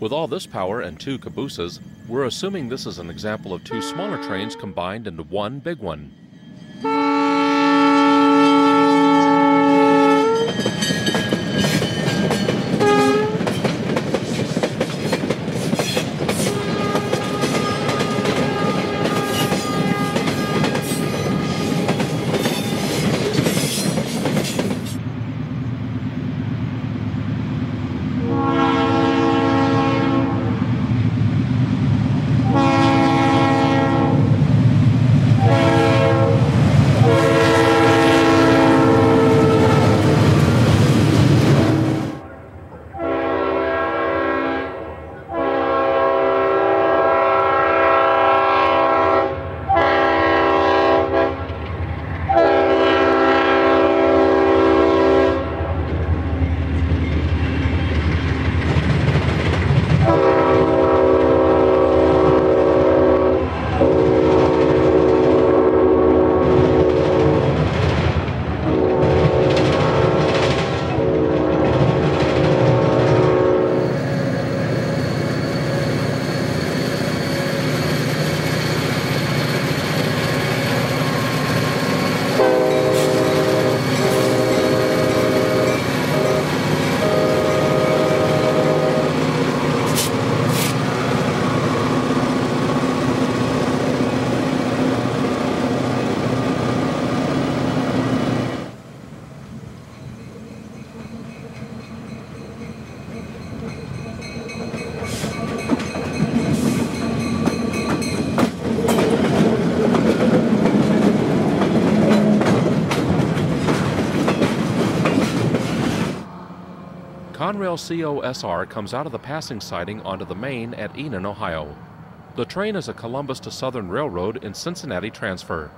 With all this power and two cabooses, we're assuming this is an example of two smaller trains combined into one big one. Conrail COSR comes out of the passing siding onto the main at Enon, Ohio. The train is a Columbus to Southern Railroad in Cincinnati transfer.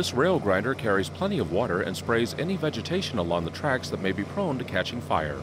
This rail grinder carries plenty of water and sprays any vegetation along the tracks that may be prone to catching fire.